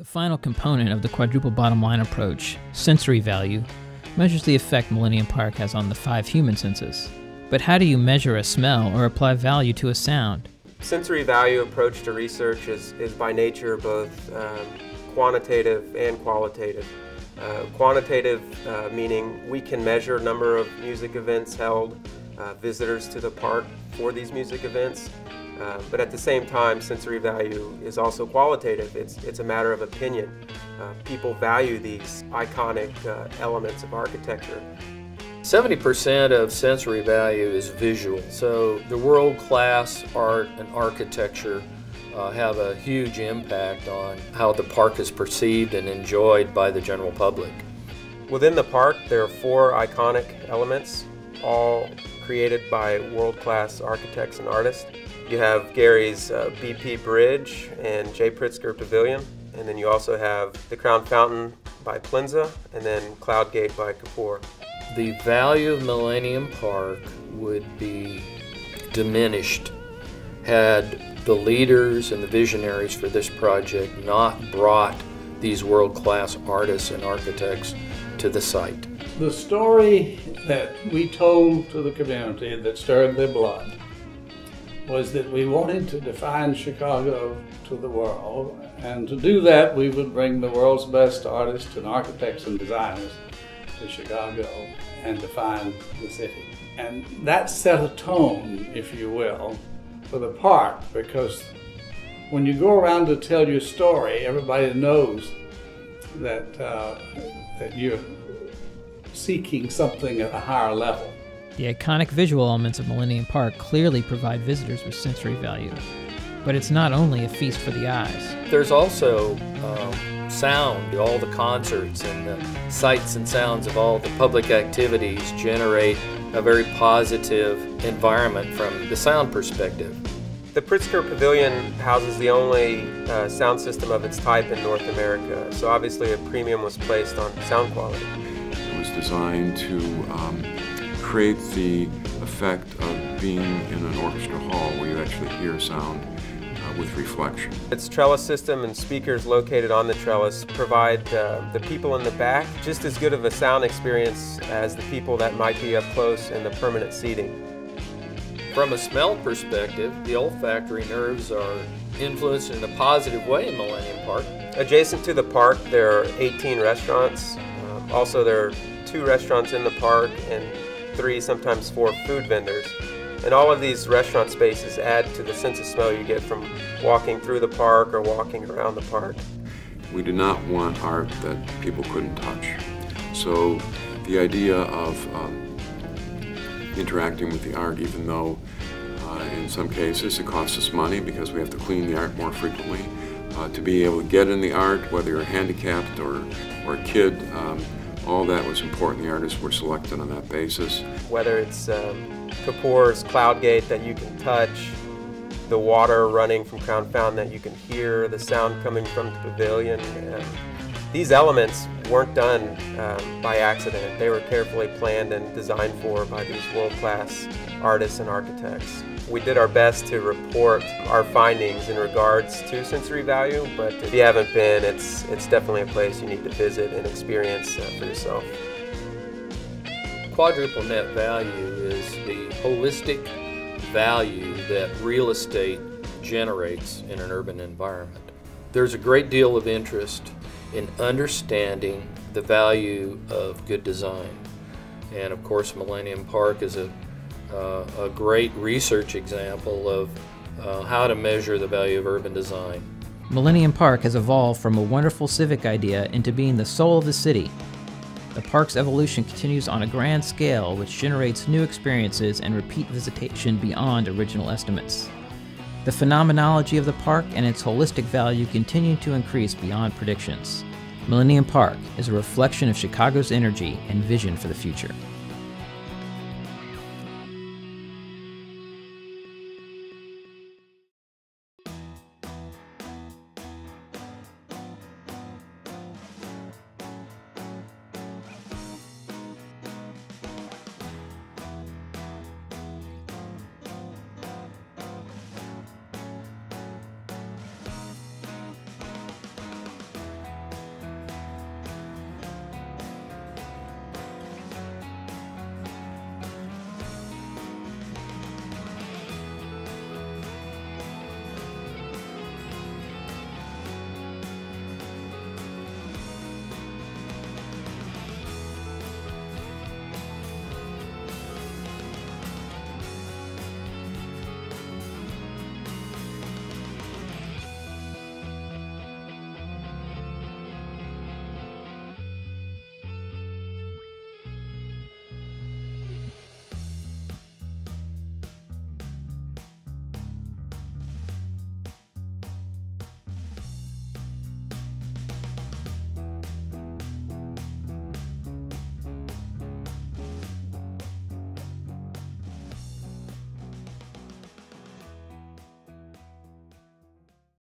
The final component of the quadruple bottom line approach, sensory value, measures the effect Millennium Park has on the five human senses. But how do you measure a smell or apply value to a sound? Sensory value approach to research is, is by nature both um, quantitative and qualitative. Uh, quantitative uh, meaning we can measure number of music events held, uh, visitors to the park for these music events, uh, but at the same time, sensory value is also qualitative. It's, it's a matter of opinion. Uh, people value these iconic uh, elements of architecture. 70% of sensory value is visual. So the world-class art and architecture uh, have a huge impact on how the park is perceived and enjoyed by the general public. Within the park, there are four iconic elements, all created by world-class architects and artists. You have Gehry's uh, BP Bridge and Jay Pritzker Pavilion, and then you also have the Crown Fountain by Plensa, and then Cloud Gate by Kapoor. The value of Millennium Park would be diminished had the leaders and the visionaries for this project not brought these world-class artists and architects to the site. The story that we told to the community that stirred their blood was that we wanted to define Chicago to the world, and to do that, we would bring the world's best artists and architects and designers to Chicago and define the city. And that set a tone, if you will, for the park because when you go around to tell your story, everybody knows that, uh, that you're seeking something at a higher level. The iconic visual elements of Millennium Park clearly provide visitors with sensory value. But it's not only a feast for the eyes. There's also um, sound. All the concerts and the sights and sounds of all the public activities generate a very positive environment from the sound perspective. The Pritzker Pavilion houses the only uh, sound system of its type in North America, so obviously a premium was placed on sound quality. It was designed to um, create the effect of being in an orchestra hall where you actually hear sound uh, with reflection. Its trellis system and speakers located on the trellis provide uh, the people in the back just as good of a sound experience as the people that might be up close in the permanent seating. From a smell perspective, the olfactory nerves are influenced in a positive way in Millennium Park. Adjacent to the park, there are 18 restaurants. Um, also, there are two restaurants in the park and three, sometimes four food vendors. And all of these restaurant spaces add to the sense of smell you get from walking through the park or walking around the park. We do not want art that people couldn't touch. So the idea of um, interacting with the art, even though uh, in some cases it costs us money because we have to clean the art more frequently, uh, to be able to get in the art, whether you're handicapped or, or a kid, um, all that was important. The artists were selected on that basis. Whether it's um, Kapoor's Cloud Gate that you can touch, the water running from Crown Fountain that you can hear, the sound coming from the pavilion. Um, these elements weren't done um, by accident. They were carefully planned and designed for by these world-class artists and architects. We did our best to report our findings in regards to sensory value, but if you haven't been, it's, it's definitely a place you need to visit and experience uh, for yourself. Quadruple net value is the holistic value that real estate generates in an urban environment. There's a great deal of interest in understanding the value of good design. And of course, Millennium Park is a, uh, a great research example of uh, how to measure the value of urban design. Millennium Park has evolved from a wonderful civic idea into being the soul of the city. The park's evolution continues on a grand scale, which generates new experiences and repeat visitation beyond original estimates. The phenomenology of the park and its holistic value continue to increase beyond predictions. Millennium Park is a reflection of Chicago's energy and vision for the future.